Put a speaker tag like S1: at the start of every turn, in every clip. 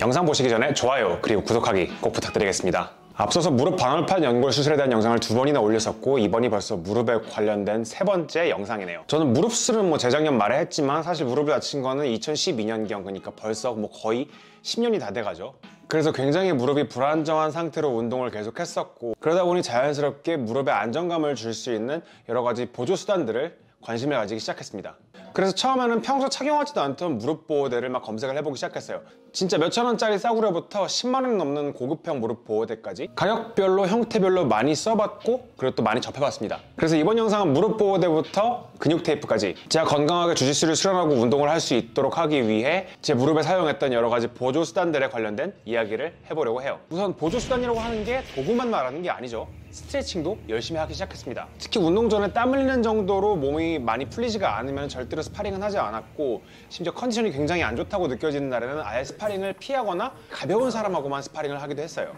S1: 영상 보시기 전에 좋아요 그리고 구독하기 꼭 부탁드리겠습니다. 앞서서 무릎 반월판 연골 수술에 대한 영상을 두 번이나 올렸었고 이번이 벌써 무릎에 관련된 세 번째 영상이네요. 저는 무릎 수술은 뭐 재작년 말에 했지만 사실 무릎을 다친 거는 2012년경 그러니까 벌써 뭐 거의 10년이 다 돼가죠. 그래서 굉장히 무릎이 불안정한 상태로 운동을 계속 했었고 그러다 보니 자연스럽게 무릎에 안정감을 줄 수 있는 여러 가지 보조 수단들을 관심을 가지기 시작했습니다. 그래서 처음에는 평소 착용하지도 않던 무릎 보호대를 막 검색을 해보기 시작했어요. 진짜 몇천 원짜리 싸구려부터 10만 원 넘는 고급형 무릎 보호대까지 가격별로 형태별로 많이 써봤고 그리고 또 많이 접해봤습니다. 그래서 이번 영상은 무릎 보호대부터 근육 테이프까지 제가 건강하게 주짓수를 수련하고 운동을 할 수 있도록 하기 위해 제 무릎에 사용했던 여러 가지 보조 수단들에 관련된 이야기를 해보려고 해요. 우선 보조 수단이라고 하는 게 도구만 말하는 게 아니죠. 스트레칭도 열심히 하기 시작했습니다. 특히 운동 전에 땀 흘리는 정도로 몸이 많이 풀리지가 않으면 절대로 스파링은 하지 않았고 심지어 컨디션이 굉장히 안 좋다고 느껴지는 날에는 아예 스파링을 피하거나 가벼운 사람하고만 스파링을 하기도 했어요.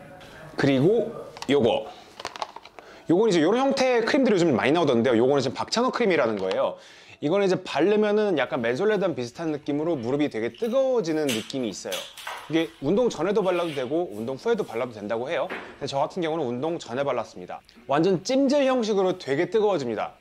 S1: 그리고 요거 요건 이제 이런 형태의 크림들이 요즘 많이 나오던데요. 요거는 지금 박찬호 크림이라는 거예요. 이거는 이제 바르면은 약간 맨소래담 비슷한 느낌으로 무릎이 되게 뜨거워지는 느낌이 있어요. 이게 운동 전에도 발라도 되고 운동 후에도 발라도 된다고 해요. 근데 저 같은 경우는 운동 전에 발랐습니다. 완전 찜질 형식으로 되게 뜨거워집니다.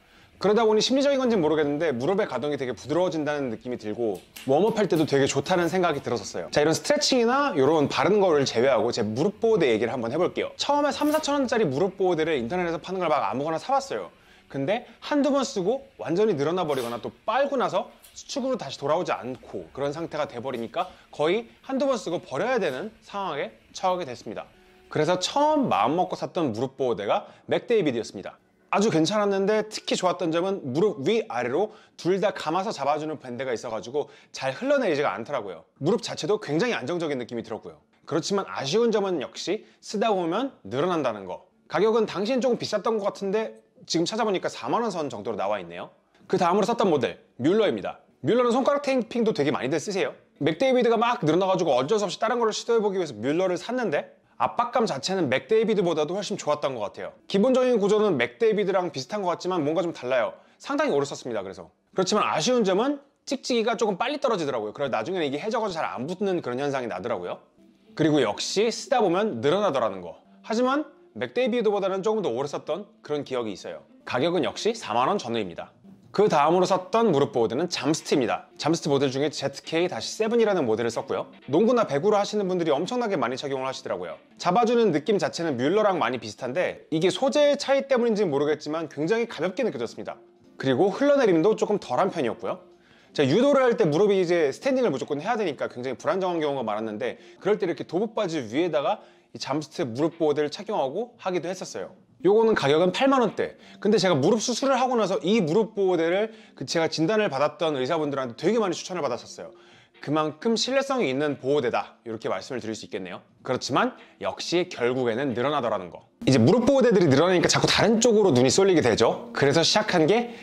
S1: 그러다 보니 심리적인 건지 모르겠는데 무릎의 가동이 되게 부드러워진다는 느낌이 들고 웜업 할 때도 되게 좋다는 생각이 들었었어요. 자 이런 스트레칭이나 이런 바르는 거를 제외하고 제 무릎 보호대 얘기를 한번 해볼게요. 처음에 3, 4천 원짜리 무릎 보호대를 인터넷에서 파는 걸 막 아무거나 사봤어요. 근데 한두 번 쓰고 완전히 늘어나 버리거나 또 빨고 나서 수축으로 다시 돌아오지 않고 그런 상태가 돼버리니까 거의 한두 번 쓰고 버려야 되는 상황에 처하게 됐습니다. 그래서 처음 마음먹고 샀던 무릎 보호대가 맥데이비드였습니다. 아주 괜찮았는데 특히 좋았던 점은 무릎 위 아래로 둘 다 감아서 잡아주는 밴드가 있어가지고 잘 흘러내리지가 않더라고요. 무릎 자체도 굉장히 안정적인 느낌이 들었고요. 그렇지만 아쉬운 점은 역시 쓰다 보면 늘어난다는 거. 가격은 당시엔 조금 비쌌던 것 같은데 지금 찾아보니까 4만 원 선 정도로 나와 있네요. 그 다음으로 썼던 모델 뮬러입니다. 뮬러는 손가락 테이핑도 되게 많이들 쓰세요. 맥데이비드가 막 늘어나가지고 어쩔 수 없이 다른 걸로 시도해보기 위해서 뮬러를 샀는데 압박감 자체는 맥 데이비드보다도 훨씬 좋았던 것 같아요. 기본적인 구조는 맥 데이비드랑 비슷한 것 같지만 뭔가 좀 달라요. 상당히 오래 썼습니다. 그래서 그렇지만 아쉬운 점은 찍찍이가 조금 빨리 떨어지더라고요. 그래서 나중에는 이게 해져가지고 잘 안 붙는 그런 현상이 나더라고요. 그리고 역시 쓰다 보면 늘어나더라는 거. 하지만 맥데이비드보다는 조금 더 오래 썼던 그런 기억이 있어요. 가격은 역시 4만원 전후입니다. 그 다음으로 썼던 무릎 보호대는 잠스트입니다. 잠스트 모델 중에 ZK-7이라는 모델을 썼고요. 농구나 배구를 하시는 분들이 엄청나게 많이 착용을 하시더라고요. 잡아주는 느낌 자체는 뮬러랑 많이 비슷한데 이게 소재의 차이 때문인지 모르겠지만 굉장히 가볍게 느껴졌습니다. 그리고 흘러내림도 조금 덜한 편이었고요. 제가 유도를 할 때 무릎이 이제 스탠딩을 무조건 해야 되니까 굉장히 불안정한 경우가 많았는데 그럴 때 이렇게 도복 바지 위에다가 이 잠스트 무릎 보호대를 착용하고 하기도 했었어요. 요거는 가격은 8만원대. 근데 제가 무릎 수술을 하고 나서 이 무릎 보호대를 그 제가 진단을 받았던 의사분들한테 되게 많이 추천을 받았었어요. 그만큼 신뢰성이 있는 보호대다. 이렇게 말씀을 드릴 수 있겠네요. 그렇지만 역시 결국에는 늘어나더라는 거. 이제 무릎 보호대들이 늘어나니까 자꾸 다른 쪽으로 눈이 쏠리게 되죠. 그래서 시작한 게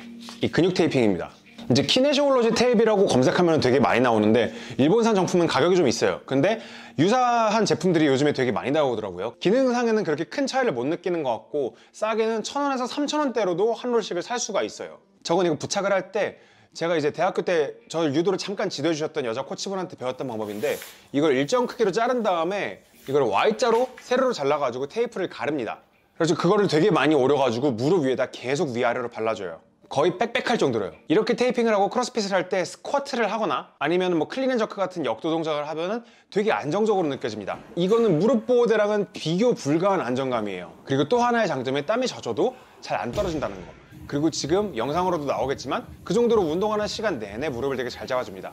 S1: 이 근육 테이핑입니다 이제 키네시올로지 테이프라고 검색하면 되게 많이 나오는데 일본산 정품은 가격이 좀 있어요. 근데 유사한 제품들이 요즘에 되게 많이 나오더라고요. 기능상에는 그렇게 큰 차이를 못 느끼는 것 같고 싸게는 1000원에서 3000원대로도 한 롤씩을 살 수가 있어요. 저건 이거 부착을 할 때 제가 이제 대학교 때 저를 유도를 잠깐 지도해 주셨던 여자 코치분한테 배웠던 방법인데 이걸 일정 크기로 자른 다음에 이걸 Y자로 세로로 잘라가지고 테이프를 가릅니다. 그래서 그거를 되게 많이 오려가지고 무릎 위에다 계속 위아래로 발라줘요 거의 빽빽할 정도로요. 이렇게 테이핑을 하고 크로스핏을 할 때 스쿼트를 하거나 아니면 뭐 clean and jerk 같은 역도 동작을 하면은 되게 안정적으로 느껴집니다. 이거는 무릎 보호대랑은 비교 불가한 안정감이에요. 그리고 또 하나의 장점이 땀이 젖어도 잘 안 떨어진다는 거. 그리고 지금 영상으로도 나오겠지만 그 정도로 운동하는 시간 내내 무릎을 되게 잘 잡아줍니다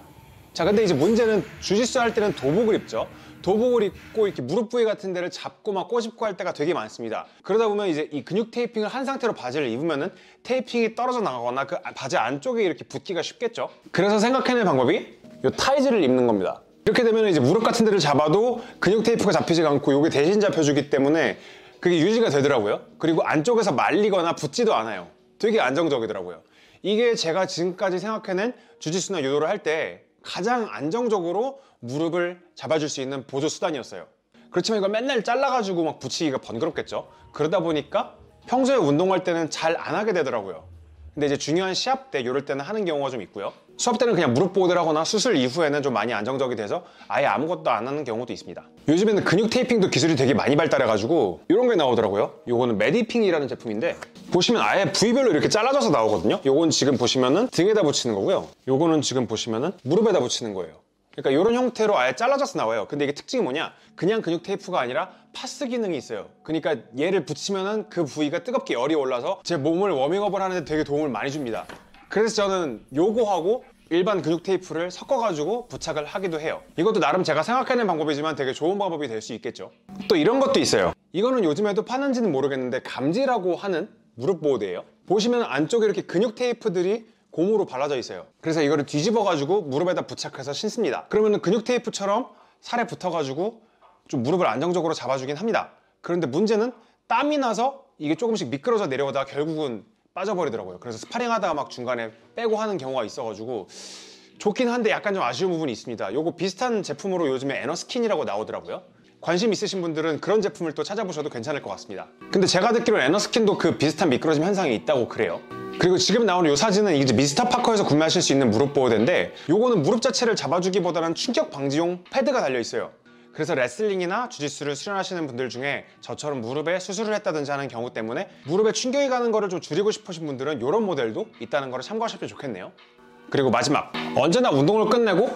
S1: 자 근데 이제 문제는 주짓수 할 때는 도복을 입죠. 도복을 입고 이렇게 무릎 부위 같은 데를 잡고 막 꼬집고 할 때가 되게 많습니다. 그러다 보면 이제 이 근육 테이핑을 한 상태로 바지를 입으면은 테이핑이 떨어져 나가거나 그 바지 안쪽에 이렇게 붙기가 쉽겠죠? 그래서 생각해낼 방법이 이 타이즈를 입는 겁니다. 이렇게 되면 이제 무릎 같은 데를 잡아도 근육 테이프가 잡히지가 않고 이게 대신 잡혀주기 때문에 그게 유지가 되더라고요. 그리고 안쪽에서 말리거나 붙지도 않아요. 되게 안정적이더라고요. 이게 제가 지금까지 생각해낸 주짓수나 유도를 할 때 가장 안정적으로 무릎을 잡아줄 수 있는 보조 수단이었어요. 그렇지만 이걸 맨날 잘라가지고 막 붙이기가 번거롭겠죠? 그러다 보니까 평소에 운동할 때는 잘 안 하게 되더라고요 근데 이제 중요한 시합 때 이럴 때는 하는 경우가 좀 있고요. 수업 때는 그냥 무릎 보호대를 하거나 수술 이후에는 좀 많이 안정적이 돼서 아예 아무것도 안 하는 경우도 있습니다. 요즘에는 근육 테이핑도 기술이 되게 많이 발달해가지고 이런 게 나오더라고요. 요거는 메디핑이라는 제품인데 보시면 아예 부위별로 이렇게 잘라져서 나오거든요. 요건 지금 보시면은 등에다 붙이는 거고요. 요거는 지금 보시면은 무릎에다 붙이는 거예요. 그러니까 이런 형태로 아예 잘라져서 나와요. 근데 이게 특징이 뭐냐? 그냥 근육 테이프가 아니라 파스 기능이 있어요. 그러니까 얘를 붙이면은 그 부위가 뜨겁게 열이 올라서 제 몸을 워밍업을 하는데 되게 도움을 많이 줍니다. 그래서 저는 요거하고 일반 근육 테이프를 섞어가지고 부착을 하기도 해요. 이것도 나름 제가 생각해낸 방법이지만 되게 좋은 방법이 될 수 있겠죠. 또 이런 것도 있어요. 이거는 요즘에도 파는지는 모르겠는데 감지라고 하는 무릎 보호대예요. 보시면 안쪽에 이렇게 근육 테이프들이 고무로 발라져 있어요. 그래서 이거를 뒤집어 가지고 무릎에다 부착해서 신습니다. 그러면 근육 테이프처럼 살에 붙어 가지고 좀 무릎을 안정적으로 잡아주긴 합니다. 그런데 문제는 땀이 나서 이게 조금씩 미끄러져 내려오다가 결국은 빠져버리더라고요. 그래서 스파링 하다가 막 중간에 빼고 하는 경우가 있어가지고 좋긴 한데 약간 좀 아쉬운 부분이 있습니다. 요거 비슷한 제품으로 요즘에 에너스킨이라고 나오더라고요. 관심 있으신 분들은 그런 제품을 또 찾아보셔도 괜찮을 것 같습니다. 근데 제가 듣기로 에너스킨도 그 비슷한 미끄러짐 현상이 있다고 그래요. 그리고 지금 나오는 이 사진은 이제 미스터 파커에서 구매하실 수 있는 무릎 보호대인데 요거는 무릎 자체를 잡아주기보다는 충격 방지용 패드가 달려 있어요. 그래서 레슬링이나 주짓수를 수련하시는 분들 중에 저처럼 무릎에 수술을 했다든지 하는 경우 때문에 무릎에 충격이 가는 거를 좀 줄이고 싶으신 분들은 이런 모델도 있다는 걸 참고하시면 좋겠네요. 그리고 마지막 언제나 운동을 끝내고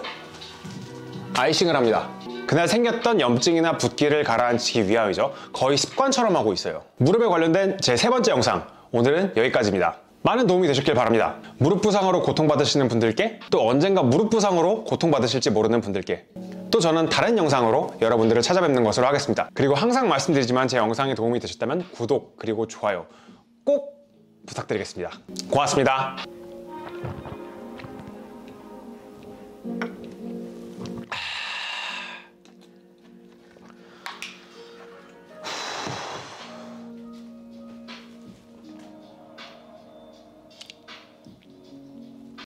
S1: 아이싱을 합니다. 그날 생겼던 염증이나 붓기를 가라앉히기 위함이죠. 거의 습관처럼 하고 있어요. 무릎에 관련된 제 세 번째 영상 오늘은 여기까지입니다. 많은 도움이 되셨길 바랍니다. 무릎 부상으로 고통받으시는 분들께 또 언젠가 무릎 부상으로 고통받으실지 모르는 분들께 또 저는 다른 영상으로 여러분들을 찾아뵙는 것으로 하겠습니다. 그리고 항상 말씀드리지만 제 영상이 도움이 되셨다면 구독 그리고 좋아요 꼭 부탁드리겠습니다. 고맙습니다.